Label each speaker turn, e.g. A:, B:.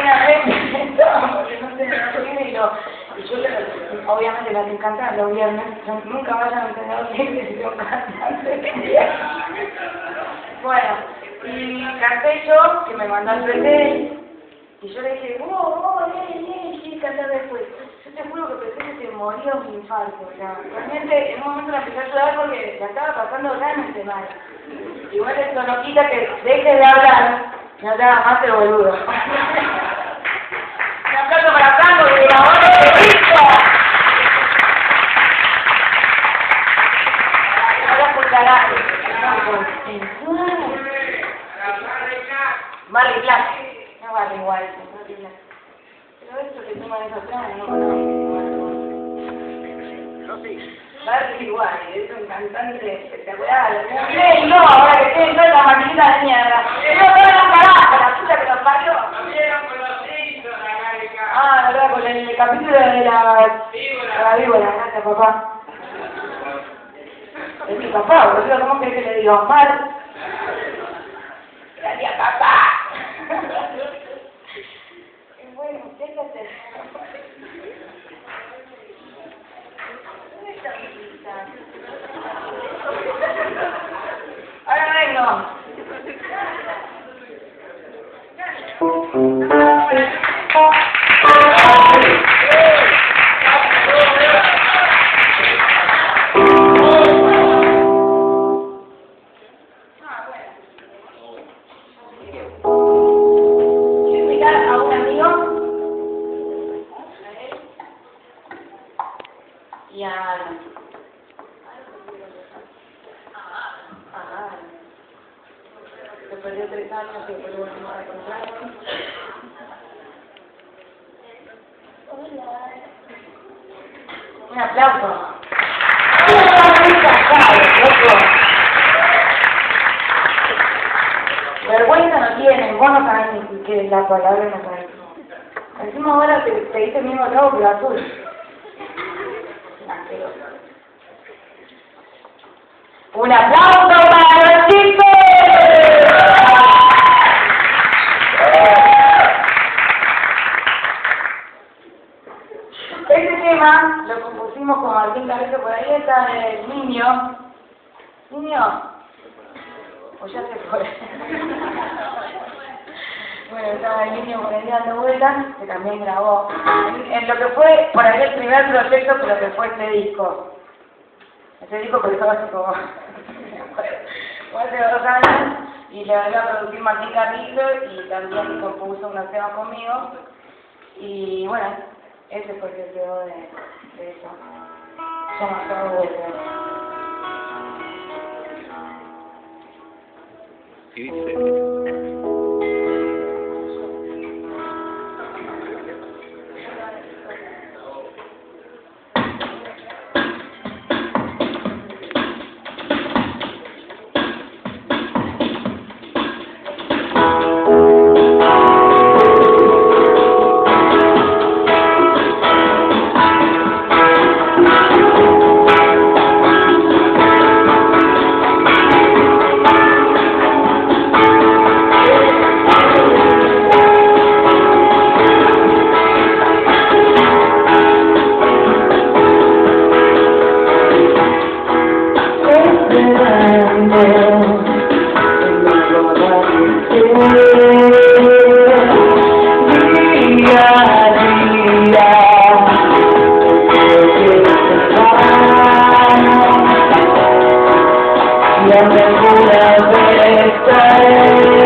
A: Una vez no no sé, y lo, obviamente las encantan los nunca vayan a entender que si son. Bueno, y canté yo, que me mandó al PT, y yo le dije, oh, oh, eh, eh, cantar después. Yo te juro que pensé que se moría un infarto, o sea, realmente en un momento la empecé a llorar porque la estaba pasando realmente mal. Igual esto no quita que deje de hablar, no te hagas más el boludo. Un aplauso para Franco, que grabó este disco. Ahora por carajo. Barry Black. No vale igual, Barry Black. Pero esto que toma de esa trama, no conozco. White, es un cantante espectacular. Sí, no, toda la maquinita de mierda. No, no, no, carajo, la puta que nos parió. Ah, verdad, con el capítulo de la... La víbora, gracias, papá. Es mi papá, boludo, ¿cómo que le diga Omar? anh anh rồi Después encontrarnos. Un aplauso. Vergüenza no tienen, vos no sabés ni qué la palabra, no sabés. Encima ahora te, dice el mismo trago que azul. Asqueroso. Un aplauso para los chicos. Este tema compusimos con Martín Cabello por ahí, está el niño. Niño, o ya se fue. bueno, estaba el niño por ahí dando vueltas, que también grabó. En, en lo que fue por ahí el primer proyecto, pero que fue este disco. Este disco empezó así como... hace dos años y le volvió a producir Martín Carrillo y también compuso unos temas conmigo. Y bueno, ese fue el quedó de, eso. No todo vueltas.
B: Y dice.
A: Let me know the